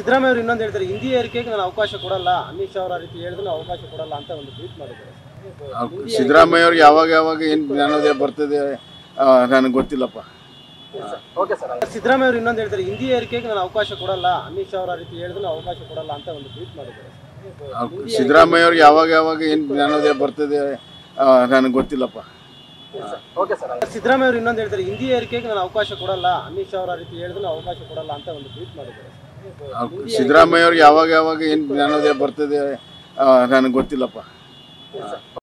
ಸಿದ್ದರಾಮಯ್ಯ ಅವರು ಇನ್ನೊಂದು ಹೇಳ್ತಾರೆ ಹಿಂದಿ ಏರಿಕೆಗೆ ನಾನು ಅವಕಾಶ ಕೊಡಲ್ಲ ಅಮಿತ್ ಶಾ ಅವರ ರೀತಿ ಹೇಳಿದ್ರೆ ಅವಕಾಶ ಕೊಡಲ್ಲ ಅಂತ ಒಂದು ಟ್ವೀಟ್ ಮಾಡಿದ್ದಾರೆ. ಸಿದ್ದರಾಮಯ್ಯ ಅವ್ರಿಗೆ ಯಾವಾಗ ಯಾವಾಗ ಏನು ಜ್ಞಾನೋದಯ ಬರ್ತದೆ ನನಗೆ ಗೊತ್ತಿಲ್ಲಪ್ಪ. Okay sir. ಸಿದ್ದರಾಮಯ್ಯ ಅವರು ಇನ್ನೊಂದು ಹೇಳ್ತಾರೆ ಹಿಂದಿ ಏರಿಕೆಗೆ ನಾನು ಅವಕಾಶ ಕೊಡಲ್ಲ ಅಮಿತ್ ಶಾ ಅವರ ರೀತಿ ಹೇಳಿದ್ರೆ ಅವಕಾಶ ಕೊಡಲ್ಲ ಅಂತ ಒಂದು ಟ್ವೀಟ್ ಮಾಡಿದ್ದಾರೆ. ಸಿದ್ದರಾಮಯ್ಯ ಅವ್ರಿಗೆ ಯಾವಾಗ ಯಾವಾಗ ಏನು ಜ್ಞಾನೋದಯ ಬರ್ತದೆ ನನಗೆ ಗೊತ್ತಿಲ್ಲಪ್ಪ. Okay sir. ಸಿದ್ದರಾಮಯ್ಯ ಅವರು ಇನ್ನೊಂದು ಹೇಳ್ತಾರೆ ಹಿಂದಿ ಏರಿಕೆಗೆ ನಾನು ಅವಕಾಶ ಕೊಡಲ್ಲ ಅಮಿತ್ ಶಾ ಅವರ ರೀತಿ ಹೇಳಿದ್ರೆ ಅವಕಾಶ ಕೊಡಲ್ಲ ಅಂತ ಒಂದು ಟ್ವೀಟ್ ಮಾಡಿದ್ದಾರೆ. ಸಿದ್ದರಾಮಯ್ಯ ಅವ್ರಿಗೆ ಯಾವಾಗ ಯಾವಾಗ ಏನು ಜ್ಞಾನೋದಯ ಬರ್ತದೆ ನನಗೆ ಗೊತ್ತಿಲ್ಲಪ್ಪ.